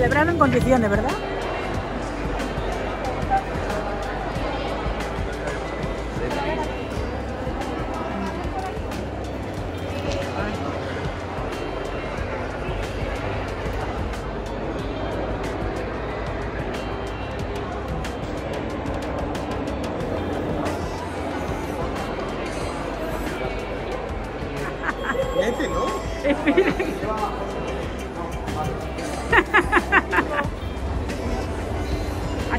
celebrarlo en condiciones, ¿verdad?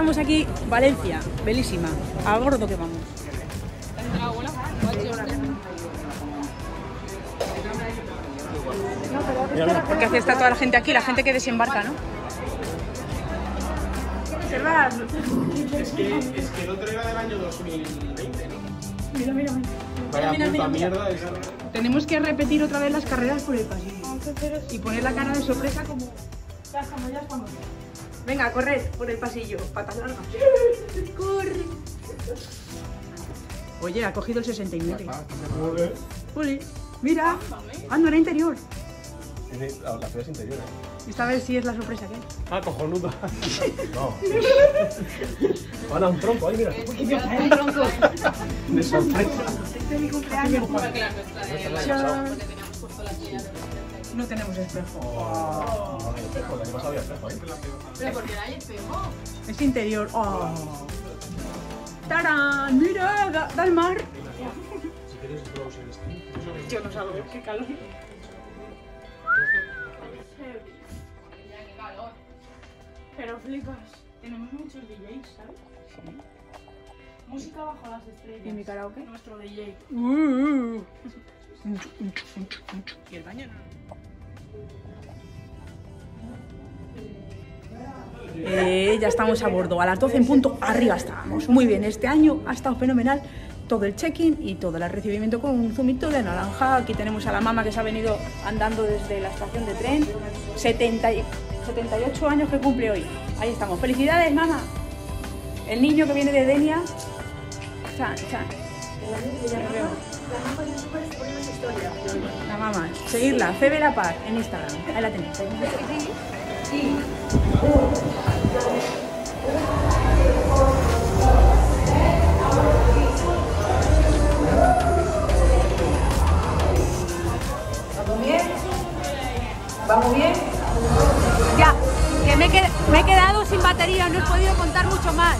estamos aquí, Valencia, belísima. A bordo que vamos. Porque hace está toda la gente aquí, la gente que desembarca, ¿no? Es que, es que el otro era del año 2020, ¿no? Mira, mira, mira. Vaya Mira, puta mira, mierda esa. Tenemos que repetir otra vez las carreras por el pasillo. Y poner la cara de sorpresa como... Ya estamos, ya estamos. Venga, a correr por el pasillo, patas largas. ¡Corre! Oye, ha cogido el 69. Ole, mira, anda en interior. La ciudad es interior, ¿eh? Esta vez sí es la sorpresa que hay. Ah, cojonuda. No. Van a un tronco, ahí mira. Un tronco. De sorpresa. Este es mi cumpleaños. No tenemos espejo. No hay espejo, el año pasado había espejo, ¿eh? Pero porque no hay espejo. Es interior. Oh. ¡Tarán! ¡Mira! Da, da el mar. Si quieres. Yo no salgo, qué calor. Pero flipas. Tenemos muchos DJs, ¿sabes? Música bajo las estrellas. ¿Y mi karaoke? Nuestro DJ. ¿Y el baño Eh, ya estamos a bordo, a las 12 en punto, arriba estábamos. Muy bien, este año ha estado fenomenal todo el check-in y todo el recibimiento con un zumito de naranja. Aquí tenemos a la mamá que se ha venido andando desde la estación de tren. 70 y- 78 años que cumple hoy. Ahí estamos. ¡Felicidades, mamá! El niño que viene de Denia. Chan, chan. La mamá. Seguirla, Febe La Paz, en Instagram. Ahí la tenéis. ¿Vamos bien? ¿Vamos bien? Ya, que me he, me he quedado sin batería, no he podido contar mucho más.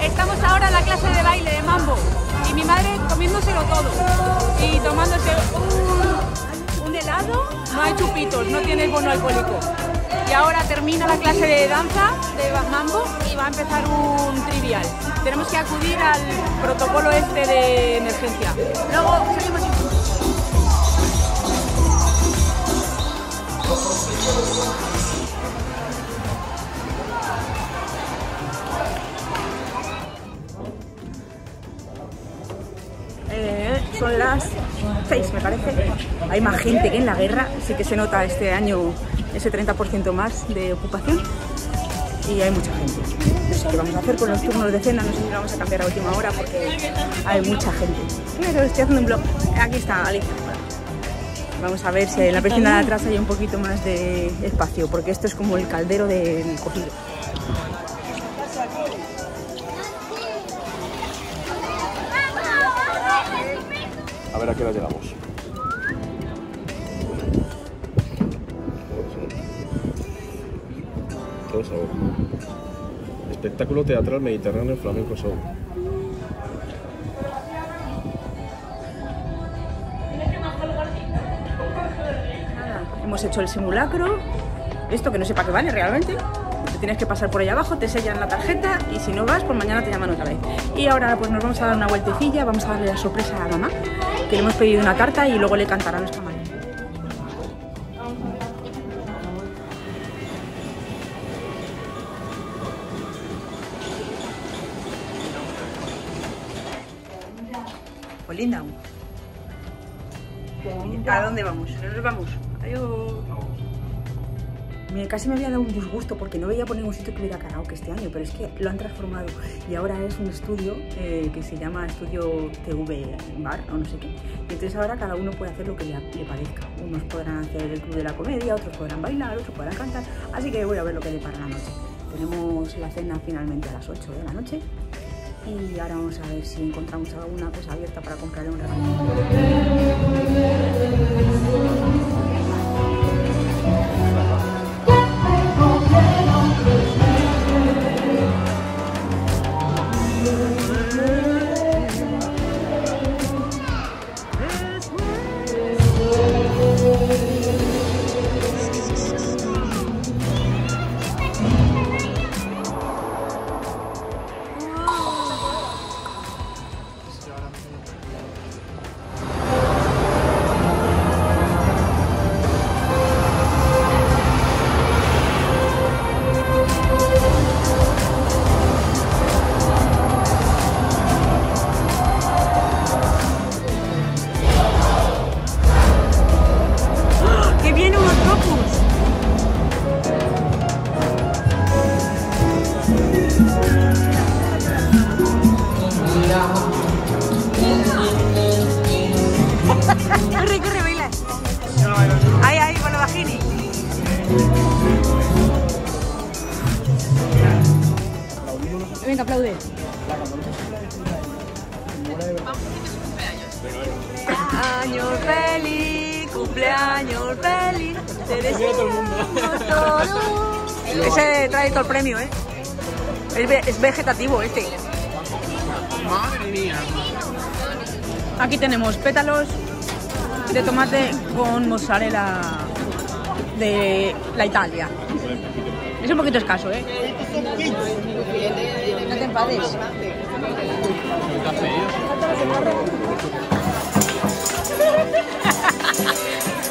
Estamos ahora en la clase de comiéndoselo todo y tomándose un, un helado. No hay chupitos, no tiene bono alcohólico. Y ahora termina la clase de danza de mambo y va a empezar un trivial. Tenemos que acudir al protocolo este de emergencia. Luego seguimos. Eh, son las 6 me parece. Hay más gente que en la guerra, sí que se nota este año ese 30% más de ocupación y hay mucha gente. No sé qué vamos a hacer con los turnos de cena, no sé si lo vamos a cambiar a última hora porque hay mucha gente. Que estoy haciendo un blog. Aquí está Alicia. Vamos a ver si en la piscina de atrás hay un poquito más de espacio, porque esto es como el caldero del cogido. Ver a qué hora llegamos. Todos ahora. Espectáculo teatral mediterráneo flamenco show. Hemos hecho el simulacro. Esto que no sé para qué vale realmente. Tienes que pasar por ahí abajo, te sellan la tarjeta y si no vas, pues mañana te llaman otra vez. Y ahora pues nos vamos a dar una vueltecilla, vamos a darle la sorpresa a mamá, que le hemos pedido una tarta y luego le cantará nuestra madre. Pues linda. ¿A dónde vamos? ¿A dónde vamos? Adiós. Casi me había dado un disgusto porque no veía por ningún sitio que hubiera karaoke este año, pero es que lo han transformado y ahora es un estudio eh, que se llama Estudio TV Bar o no sé qué. Y entonces ahora cada uno puede hacer lo que le, le parezca. Unos podrán hacer el club de la comedia, otros podrán bailar, otros podrán cantar. Así que voy a ver lo que depara la noche. Tenemos la cena finalmente a las 8 de la noche y ahora vamos a ver si encontramos alguna cosa abierta para comprarle un regalo. Ahí, ahí, con la bajini. Venga, aplaude. Años feliz, cumpleaños feliz. Te deseamos. Ese trae todo el premio, ¿eh? Es, ve- es vegetativo este. Madre mía. Aquí tenemos pétalos de tomate con mozzarella de la Italia. Es un poquito escaso, ¿eh? No te enfades.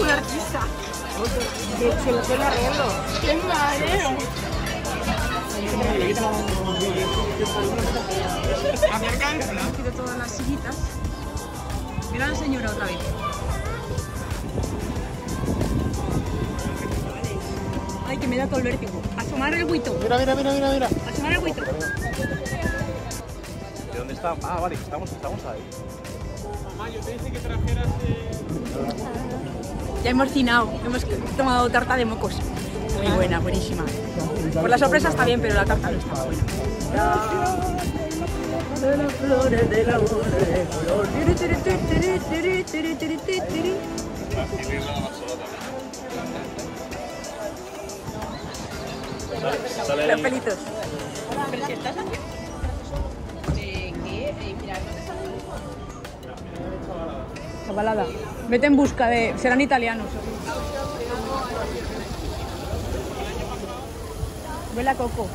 Un artista. Se lo suele arreglo. ¡Qué mareo! Cogido todas las sillitas. Mira a la señora otra vez. Ay, que me da todo el vértigo. Asomar el buito. Mira, mira, mira, mira, mira. Asomar el buito. ¿De dónde está? Ah, vale, estamos, estamos ahí. Ya hemos cenado. Hemos tomado tarta de mocos. Muy buena, buenísima. Por la sorpresa está bien, pero la tarta no está buena. De las flores de. Sale Los pelitos. Pero si estás haciendo... balada. Vete en busca de... serán italianos. Huele a coco.